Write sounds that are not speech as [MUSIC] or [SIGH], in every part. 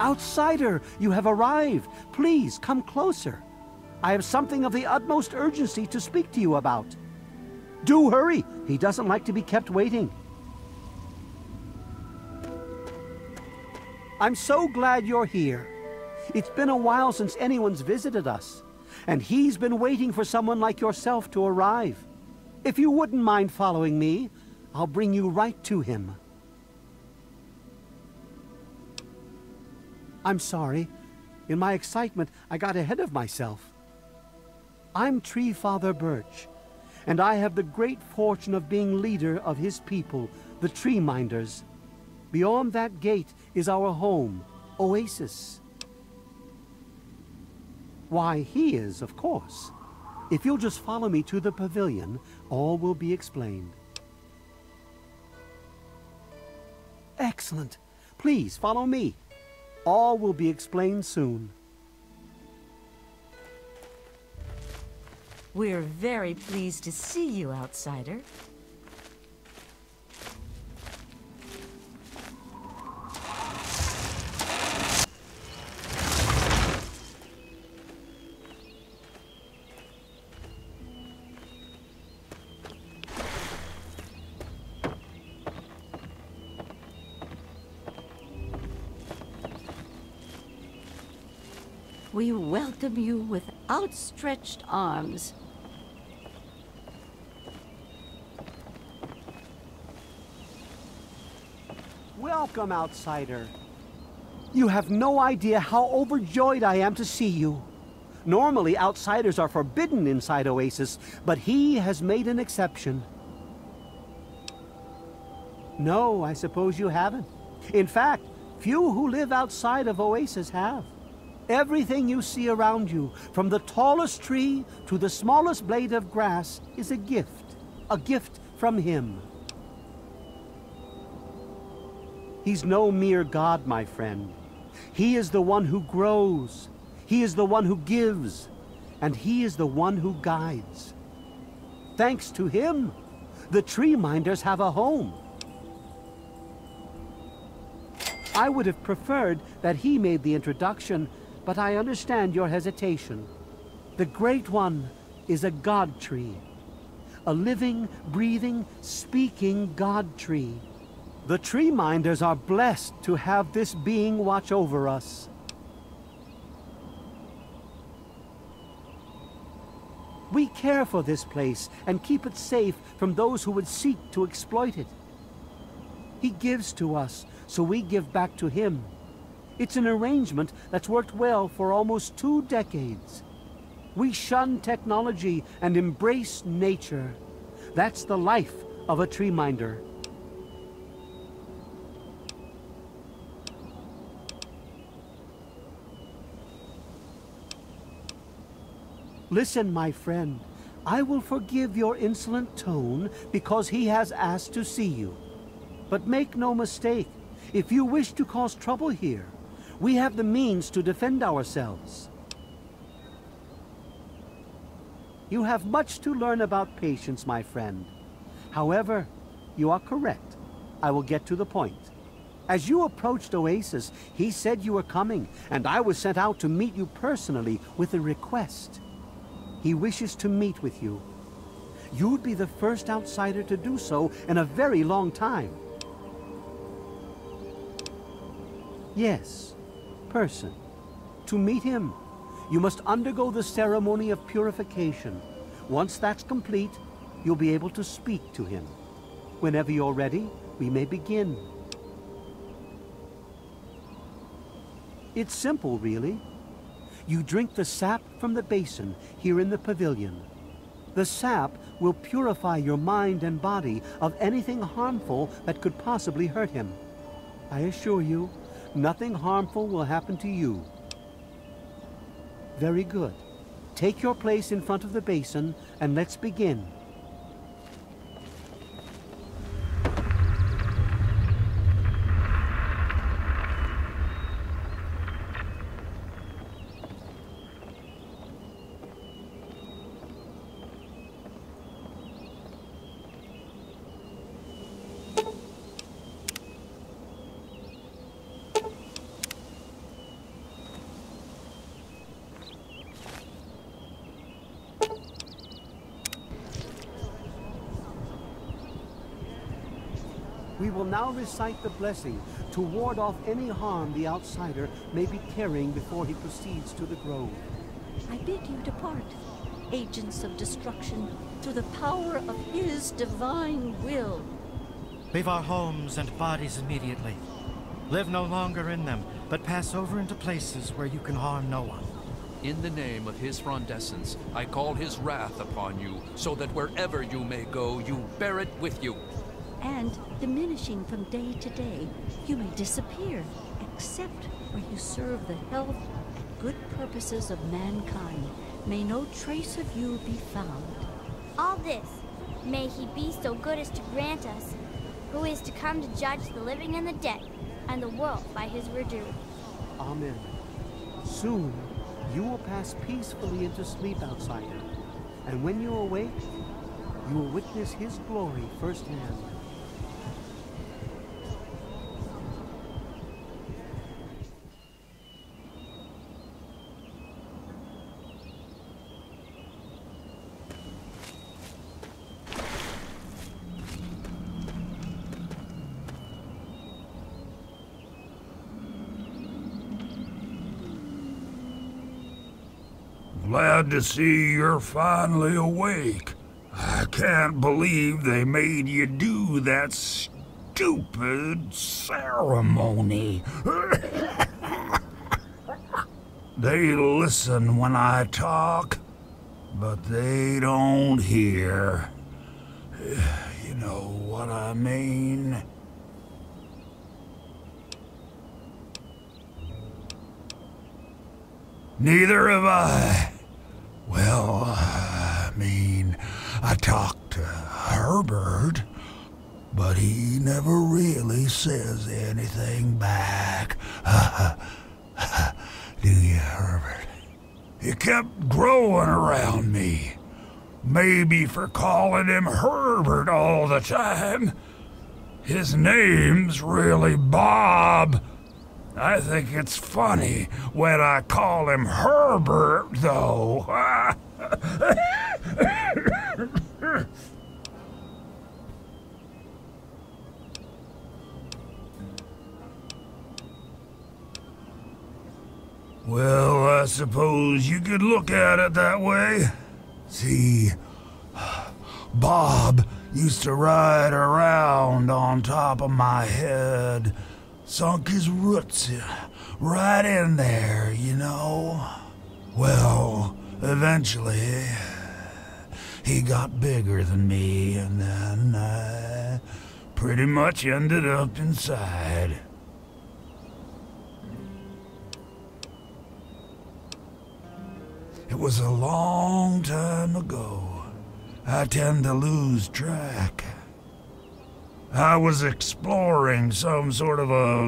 Outsider, you have arrived. Please come closer. I have something of the utmost urgency to speak to you about. Do hurry. He doesn't like to be kept waiting. I'm so glad you're here. It's been a while since anyone's visited us, and he's been waiting for someone like yourself to arrive. If you wouldn't mind following me, I'll bring you right to him. I'm sorry. In my excitement, I got ahead of myself. I'm Tree Father Birch, and I have the great fortune of being leader of his people, the Tree Minders. Beyond that gate is our home, Oasis. Why, he is, of course. If you'll just follow me to the pavilion, all will be explained. Excellent. Please follow me. All will be explained soon. We're very pleased to see you, outsider. We welcome you with outstretched arms. Welcome, outsider. You have no idea how overjoyed I am to see you. Normally, outsiders are forbidden inside Oasis, but he has made an exception. No, I suppose you haven't. In fact, few who live outside of Oasis have. Everything you see around you, from the tallest tree to the smallest blade of grass, is a gift. A gift from him. He's no mere god, my friend. He is the one who grows. He is the one who gives. And he is the one who guides. Thanks to him, the tree minders have a home. I would have preferred that he made the introduction, but I understand your hesitation. The Great One is a God tree. A living, breathing, speaking God tree. The tree minders are blessed to have this being watch over us. We care for this place and keep it safe from those who would seek to exploit it. He gives to us, so we give back to him. It's an arrangement that's worked well for almost two decades. We shun technology and embrace nature. That's the life of a tree minder. Listen, my friend. I will forgive your insolent tone because he has asked to see you. But make no mistake, if you wish to cause trouble here, we have the means to defend ourselves. You have much to learn about patience, my friend. However, you are correct. I will get to the point. As you approached Oasis, he said you were coming, and I was sent out to meet you personally with a request. He wishes to meet with you. You'd be the first outsider to do so in a very long time. Yes, person. To meet him, you must undergo the ceremony of purification. Once that's complete, you'll be able to speak to him. Whenever you're ready, we may begin. It's simple, really. You drink the sap from the basin here in the pavilion. The sap will purify your mind and body of anything harmful that could possibly hurt him. I assure you, nothing harmful will happen to you. Very good. Take your place in front of the basin and let's begin. Now recite the blessing to ward off any harm the outsider may be carrying before he proceeds to the grove. I bid you depart, agents of destruction, through the power of his divine will. Leave our homes and bodies immediately. Live no longer in them, but pass over into places where you can harm no one. In the name of his frondescence, I call his wrath upon you, so that wherever you may go, you bear it with you. And, diminishing from day to day, you may disappear, except where you serve the health and good purposes of mankind. May no trace of you be found. All this, may he be so good as to grant us, who is to come to judge the living and the dead, and the world by his redo. Amen. Soon, you will pass peacefully into sleep, outsider. And when you awake, you will witness his glory firsthand. Glad to see you're finally awake. I can't believe they made you do that stupid ceremony. [LAUGHS] they listen when I talk, but they don't hear. [SIGHS] You know what I mean? Neither have I. Well, I mean, I talked to Herbert, but he never really says anything back. [LAUGHS] Do you, Herbert? He kept growing around me. Maybe for calling him Herbert all the time. His name's really Bob. I think it's funny when I call him Herbert, though. [LAUGHS] well, I suppose you could look at it that way. See, Bob used to ride around on top of my head sunk his roots right in there, you know. Well, eventually, he got bigger than me, and then I pretty much ended up inside. It was a long time ago. I tend to lose track. I was exploring some sort of a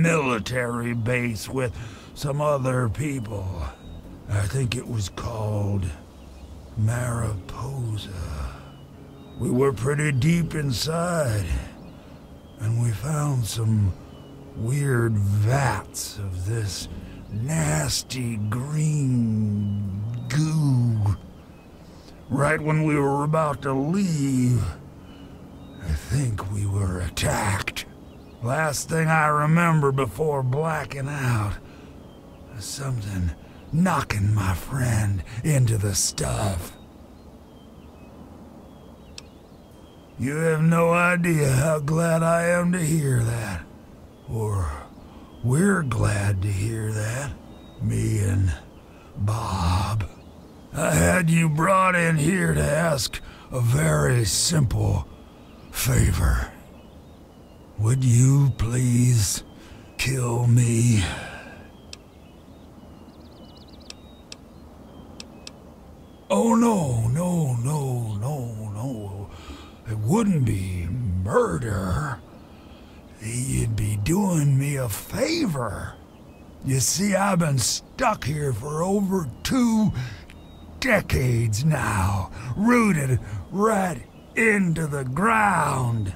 military base with some other people. I think it was called Mariposa. We were pretty deep inside, and we found some weird vats of this nasty green goo. Right when we were about to leave, I think we were attacked. Last thing I remember before blacking out was something knocking my friend into the stuff. You have no idea how glad I am to hear that. Or we're glad to hear that. Me and Bob. I had you brought in here to ask a very simple favor. Would you please kill me? Oh, no, no, no, no, no. It wouldn't be murder. You'd be doing me a favor. You see, I've been stuck here for over two decades now, rooted right into the ground.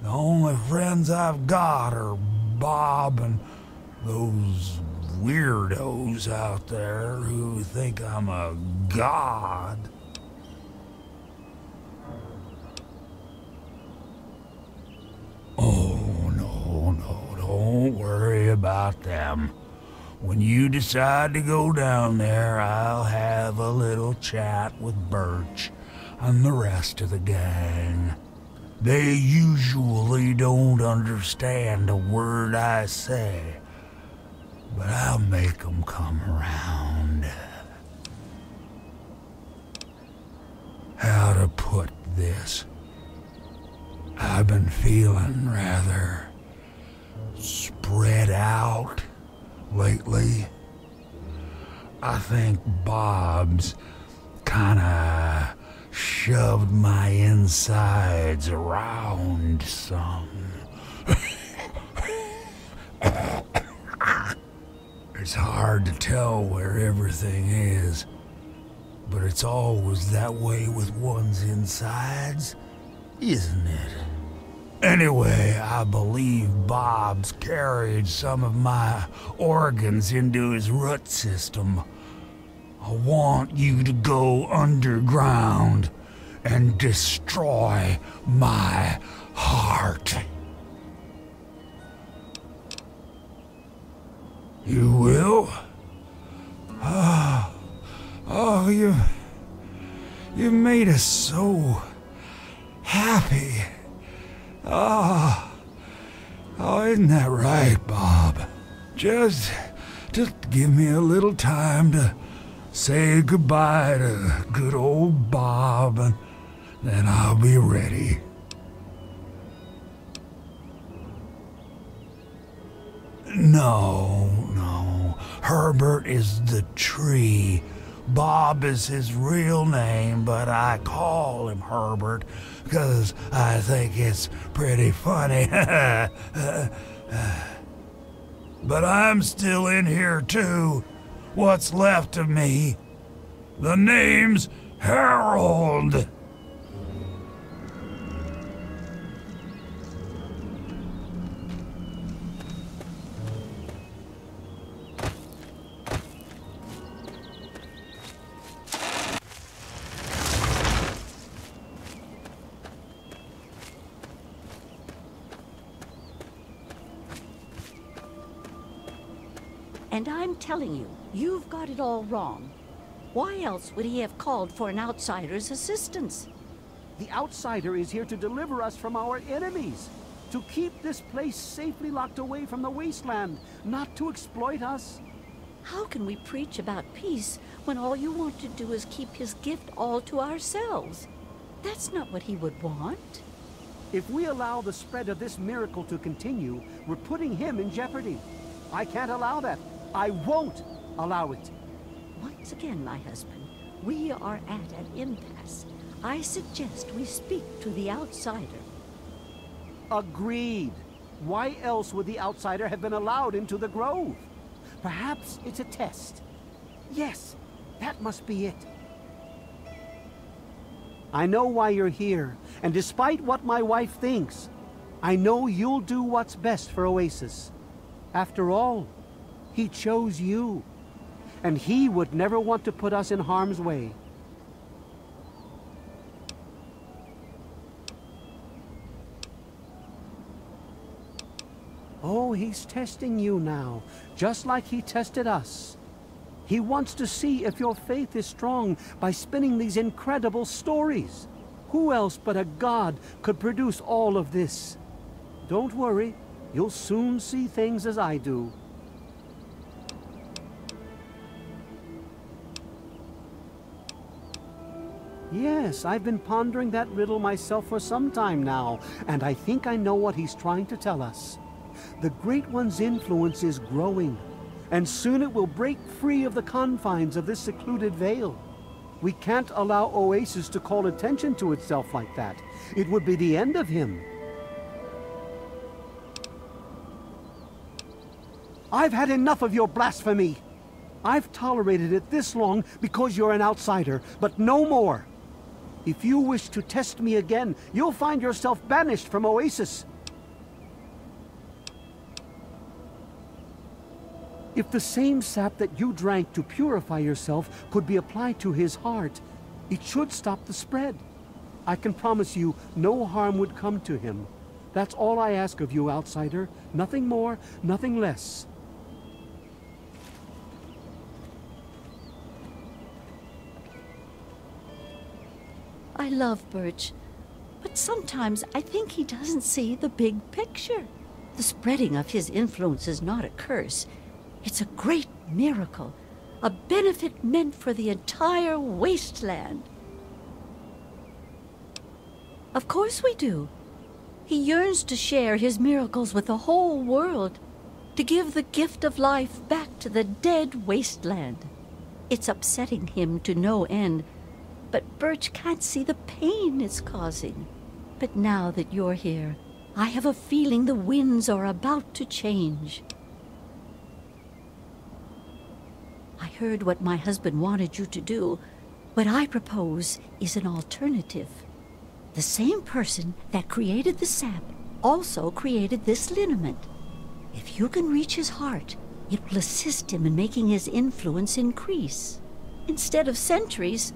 The only friends I've got are Bob and those weirdos out there who think I'm a god. Don't worry about them. When you decide to go down there, I'll have a little chat with Birch and the rest of the gang. They usually don't understand a word I say, but I'll make them come around. How to put this? I've been feeling rather spread out lately. I think Bob's kinda shoved my insides around some. it's hard to tell where everything is, but it's always that way with one's insides, isn't it? Anyway, I believe Bob's carried some of my organs into his root system. I want you to go underground and destroy my heart. You will? Oh, oh you. You made us so happy. Oh, oh, isn't that right, Bob? Just, just give me a little time to say goodbye to good old Bob, and then I'll be ready. No, no. Herbert is the tree. Bob is his real name, but I call him Herbert because I think it's pretty funny. [LAUGHS] but I'm still in here too. What's left of me? The name's Harold. And I'm telling you, you've got it all wrong. Why else would he have called for an outsider's assistance? The outsider is here to deliver us from our enemies. To keep this place safely locked away from the wasteland, not to exploit us. How can we preach about peace when all you want to do is keep his gift all to ourselves? That's not what he would want. If we allow the spread of this miracle to continue, we're putting him in jeopardy. I can't allow that. I won't allow it. Once again, my husband, we are at an impasse. I suggest we speak to the outsider. Agreed. Why else would the outsider have been allowed into the grove? Perhaps it's a test. Yes, that must be it. I know why you're here, and despite what my wife thinks, I know you'll do what's best for Oasis. After all, he chose you, and he would never want to put us in harm's way. Oh, he's testing you now, just like he tested us. He wants to see if your faith is strong by spinning these incredible stories. Who else but a god could produce all of this? Don't worry, you'll soon see things as I do. Yes, I've been pondering that riddle myself for some time now, and I think I know what he's trying to tell us. The Great One's influence is growing, and soon it will break free of the confines of this secluded vale. We can't allow Oasis to call attention to itself like that. It would be the end of him. I've had enough of your blasphemy. I've tolerated it this long because you're an outsider, but no more. If you wish to test me again, you'll find yourself banished from Oasis. If the same sap that you drank to purify yourself could be applied to his heart, it should stop the spread. I can promise you no harm would come to him. That's all I ask of you, outsider. Nothing more, nothing less. I love Birch, but sometimes I think he doesn't see the big picture. The spreading of his influence is not a curse. It's a great miracle, a benefit meant for the entire wasteland. Of course we do. He yearns to share his miracles with the whole world, to give the gift of life back to the dead wasteland. It's upsetting him to no end, but Birch can't see the pain it's causing. But now that you're here, I have a feeling the winds are about to change. I heard what my husband wanted you to do. What I propose is an alternative. The same person that created the sap also created this liniment. If you can reach his heart, it will assist him in making his influence increase. Instead of centuries,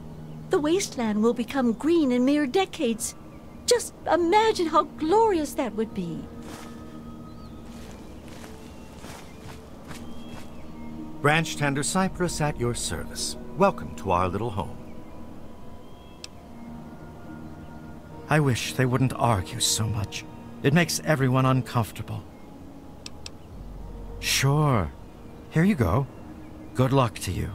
the wasteland will become green in mere decades. Just imagine how glorious that would be. Branch Tender Cypress at your service. Welcome to our little home. I wish they wouldn't argue so much. It makes everyone uncomfortable. Sure. Here you go. Good luck to you.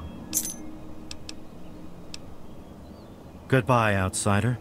Goodbye, outsider.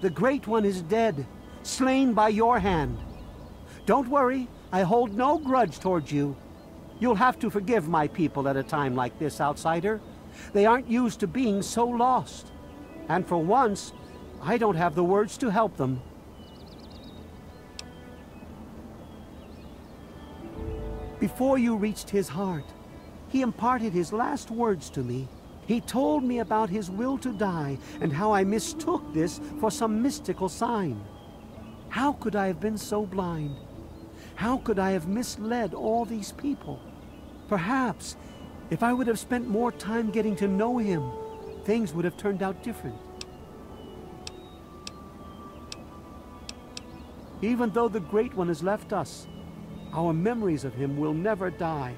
The Great One is dead, slain by your hand. Don't worry, I hold no grudge towards you. You'll have to forgive my people at a time like this, outsider. They aren't used to being so lost. And for once, I don't have the words to help them. Before you reached his heart, he imparted his last words to me. He told me about his will to die and how I mistook this for some mystical sign. How could I have been so blind? How could I have misled all these people? Perhaps, if I would have spent more time getting to know him, things would have turned out different. Even though the Great One has left us, our memories of him will never die.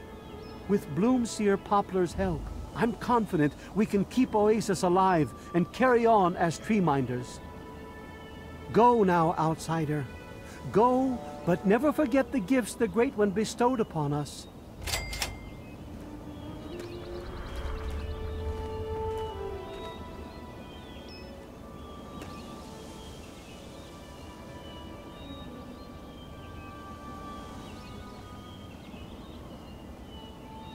With Bloomseer Poplar's help, I'm confident we can keep Oasis alive and carry on as tree minders. Go now, outsider. Go, but never forget the gifts the Great One bestowed upon us.